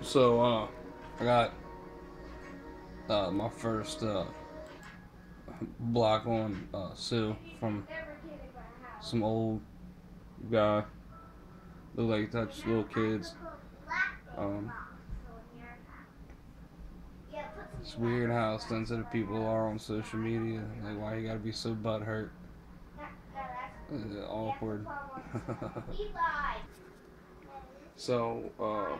So, uh, I got uh, my first uh, block on uh, Tsu from some old guy. Look like he little kids. Um, it's weird how sensitive people are on social media. Like, why you gotta be so butthurt? Uh, awkward. so, uh,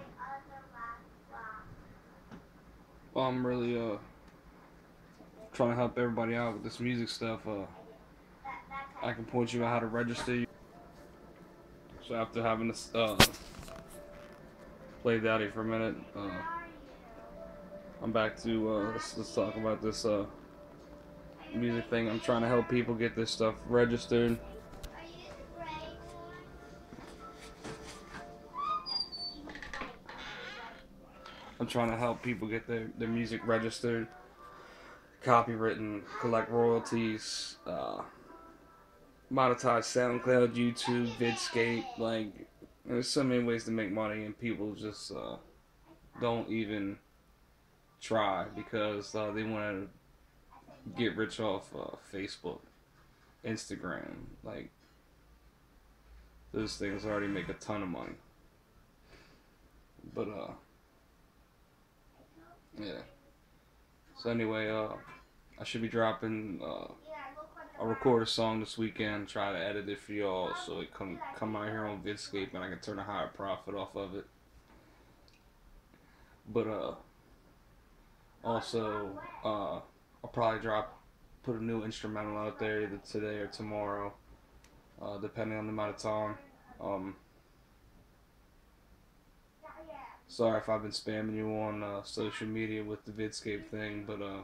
I'm really uh trying to help everybody out with this music stuff. Uh, I can point you out how to register. So after having this uh, play Daddy for a minute, uh, I'm back to uh, let's, let's talk about this uh, music thing. I'm trying to help people get this stuff registered. I'm trying to help people get their, their music registered, copywritten, collect royalties, uh, monetize SoundCloud, YouTube, Videscape. Like, there's so many ways to make money, and people just uh, don't even try because uh, they want to get rich off uh, Facebook, Instagram. Like, those things already make a ton of money. But, uh, yeah. So anyway, uh, I should be dropping. Uh, I'll record a song this weekend. Try to edit it for y'all, so it come come out here on Videscape, and I can turn a higher profit off of it. But uh, also uh, I'll probably drop put a new instrumental out there either today or tomorrow, uh, depending on the amount of time. Um, Sorry if I've been spamming you on uh, social media with the Videscape thing, but uh,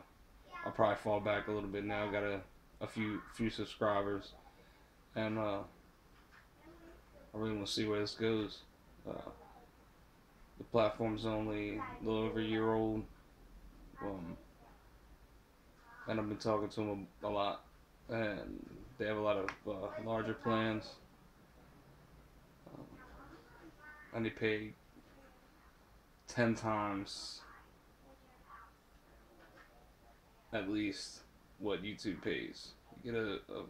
I'll probably fall back a little bit now. Got a, a few few subscribers, and uh, I really want to see where this goes. Uh, the platform's only a little over a year old, um, and I've been talking to them a, a lot, and they have a lot of uh, larger plans. Um, and they pay 10 times at least what YouTube pays. You get a, a,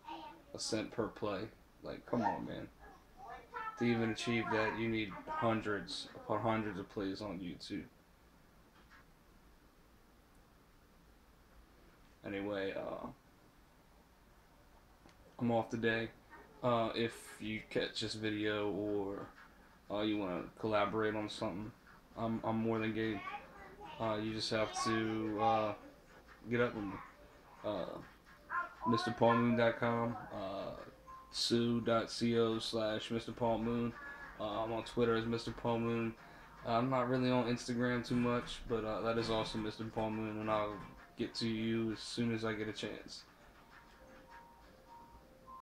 a, cent per play. Like, come on, man. To even achieve that, you need hundreds upon hundreds of plays on YouTube. Anyway, uh, I'm off today. Uh, if you catch this video or uh, you want to collaborate on something, I'm, I'm more than game. Uh, you just have to uh, get up with me. Uh, MrPaulMoon.com, uh, tsu.co slash MrPaulMoon. Uh, I'm on Twitter as Mr. Paul Moon. I'm not really on Instagram too much, but uh, that is also Mr. Paul Moon, and I'll get to you as soon as I get a chance.